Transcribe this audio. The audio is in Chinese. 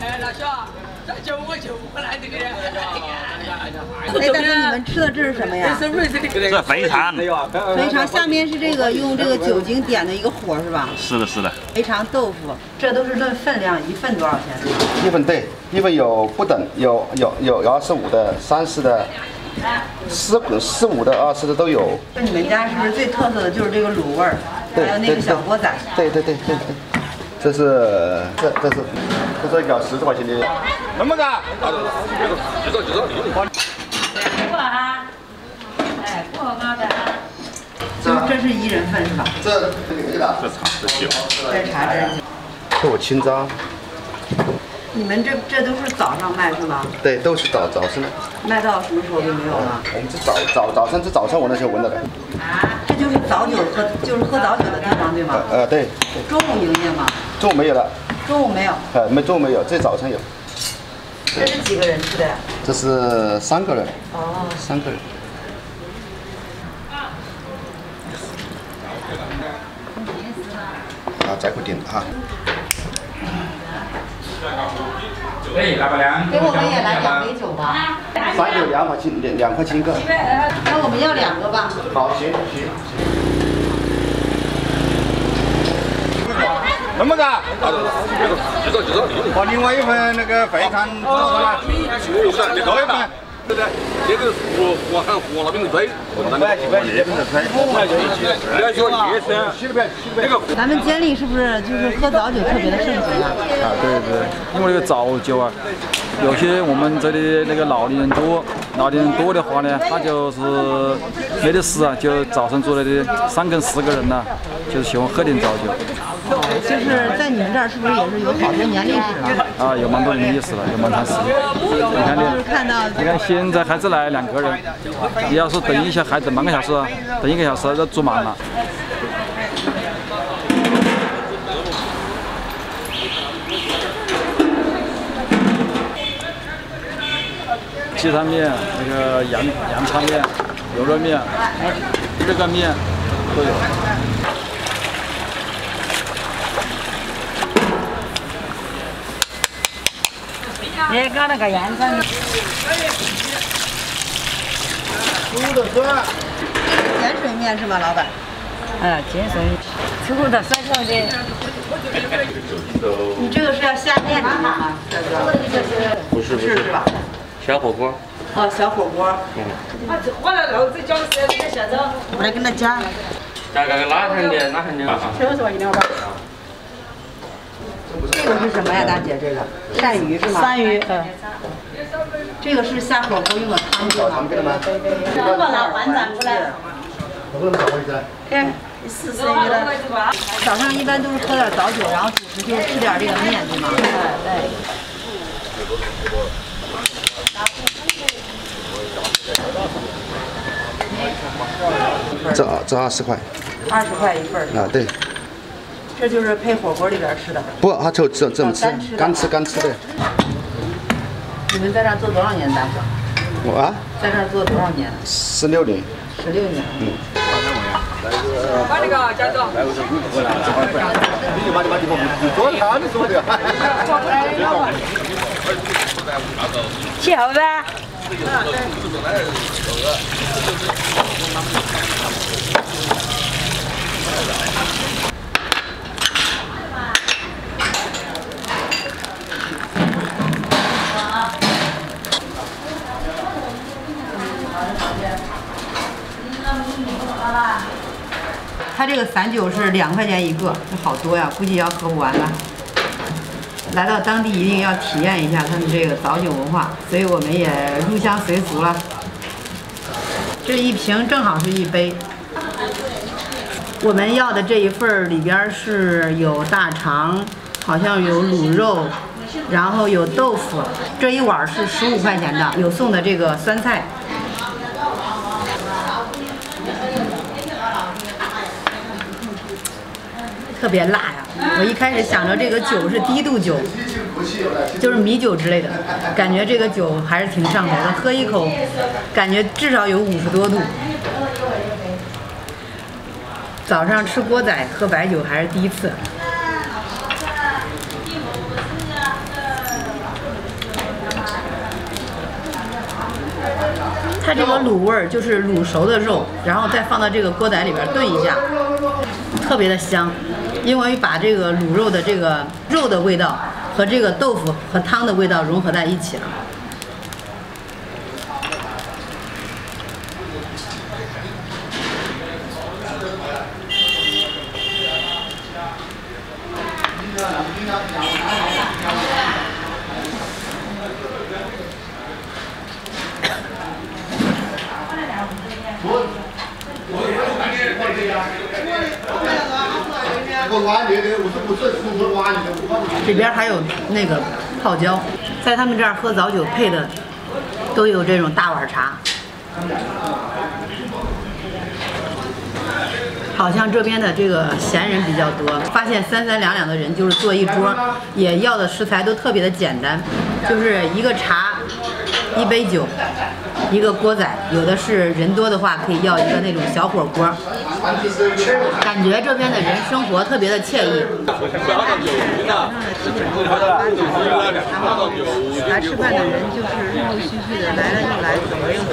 哎，老肖，再救我救不来这个人。哎，大哥，你们吃的这是什么呀？这肥肠，肥肠下面是这个用这个酒精点的一个火是吧？是的，是的。肥肠豆腐，这都是论分量，一份多少钱？一份对，一份有不等，有有有有二十五的、三十的、四四五的、二十的都有。那你们家是不是最特色的就是这个卤味儿，还有那个小锅仔？对对对对对，这是这这是这是要四十块钱的，那么个？就走就走就走。过啊，哎，不好的。这这是一人份是吧？这这个的，这茶这酒，这茶这。这我清渣。你们这这都是早上卖是吗？对，都是早早上的。卖到什么时候就没有了？我们这早早早上，这早上我那时候闻到的。啊，这就是早酒喝，就是喝早酒的地方对吗？呃，对。中午营业吗？中午没有了。中午没有。呃，没中午没有，这早上有。这是几个人吃的呀？这是三个人。哦。三个人。啊，再不点哈。哎，老板娘，给我们也来两杯酒吧。三酒两块钱，两两块钱一个。那我们要两个吧。好，行行。那么个？就走就走。把另外一份那个肥肠一份。对不对？这个火火很火那边的推，几块几块一边的推，两小夜市，这个。咱们监利是不是就是喝早酒特别的盛行啊？啊，对对，因为那个早酒啊，有些我们这里那个老年人多，老年人多的话呢，他就是没得事啊，就早上做来的三更十个人呐，就是喜欢喝点早酒。就是在你们这儿是不是也是有好多年历史了？啊，有蛮多年历史了，有蛮长时间。你看就是看到，你看现在还是来两个人，你要是等一下还等半个小时，等一个小时都坐满了。鸡汤面、那个羊羊汤面、牛肉面、热干面都有。你搞那个烟肠。卤的酸。碱水面是吗，老板？啊，碱水，吃过的酸酸的。你这个是要下面的吗？不是不是是吧？小火锅。哦，小火锅。嗯。我来肉子饺子，你下走。我来跟他加。加个拉拉。这个是什么呀，大姐？这个鳝鱼是吗？鳝鱼，嗯。这个是下火锅用的汤对吗？这个拿饭站过来。我给你们找位置。对，试试你的。早上一般都是喝点早酒，然后主食就吃点这个面，对吗？对。这这二十块。二十块一份啊，对。这就是配火锅里边吃的。不，他就这这么吃，干吃干吃的。你们在这做多少年，大哥？我啊。在这做多少年？十六年。十六年。嗯。把那个夹走。你把你把你做他的说的。去后边。它这个散酒是两块钱一个，这好多呀，估计要喝不完了。来到当地一定要体验一下他们这个早酒文化，所以我们也入乡随俗了。这一瓶正好是一杯。我们要的这一份儿里边是有大肠，好像有卤肉，然后有豆腐。这一碗是十五块钱的，有送的这个酸菜。特别辣呀！我一开始想着这个酒是低度酒，就是米酒之类的，感觉这个酒还是挺上头的，喝一口，感觉至少有五十多度。早上吃锅仔喝白酒还是第一次。它这个卤味儿就是卤熟的肉，然后再放到这个锅仔里边炖一下，特别的香。因为把这个卤肉的这个肉的味道和这个豆腐和汤的味道融合在一起了。这边还有那个泡椒，在他们这儿喝早酒配的都有这种大碗茶。好像这边的这个闲人比较多，发现三三两两的人就是坐一桌，也要的食材都特别的简单，就是一个茶，一杯酒，一个锅仔，有的是人多的话可以要一个那种小火锅，感觉这边的人生活特别的惬意。来吃饭的人就是陆陆续续的来了又来，走了又走。